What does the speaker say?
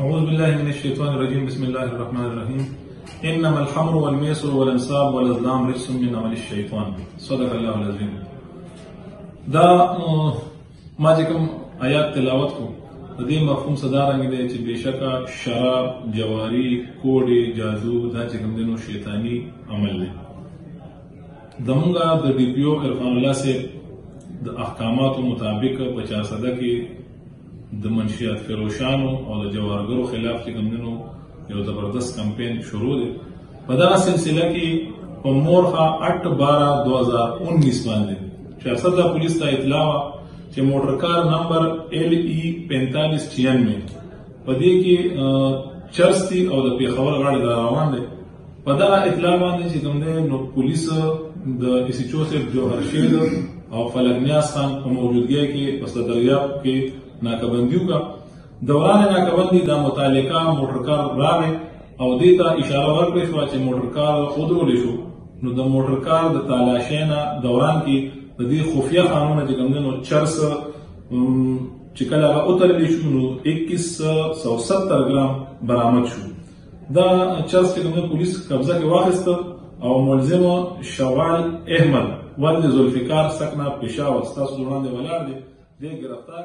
أعوذ بالله من الشيطان الرجيم بسم الله الرحمن الرحيم إنما الحمر والميسر والأنصاب والأزلام رجس من عمل الشيطان صدق الله العظيم دا ما چې کوم آیات تلاوت کو د دې مفهوم صدارنګ دی چې بشکا شراب جواری کوډې جادو دا چې کوم دینو شیطانی عمل دی زمونږه د ډي پی او عرفان الله سه د احکاماتو مطابق په چا صده کې د منشیات فروشانو او د جوارګرو خلاف چې کوم دینو یو زبردست کمپین شروع دی په دغه سلسله کې په مورخه 8 12 2019 باندې چې اصل د پولیس ته اطلاع وا چې موټر کار نمبر ال ای 4596 په دې کې چرستی او د پیښور غاړې دا روان دی په دغه اطلاع باندې چې کوم دی نو پولیس د اس ایچ او صاحب جوهر شیر او فلک نیاز خان په موجودګۍ کې په صدریاب کې ناکبندي وکړه دوران ناکبندي د متعلقه موټرکار راغی او دې ته اشاره ورکړې شو چې موټرکار ودرول شو نو د موټرکار د تالاشۍ نه دوران کې د دې خفیه قانون چې کوم نو چرس چې کله هغه وترل شو نو 2170 ګرام برآمد شو دا چرس چې کوم پولیس قبضه کې واخیست او ملزم شوال احمد ولد ذوالفقار سکنا پېښور ستاسو وړاندې ولاړ دی دې گرفتار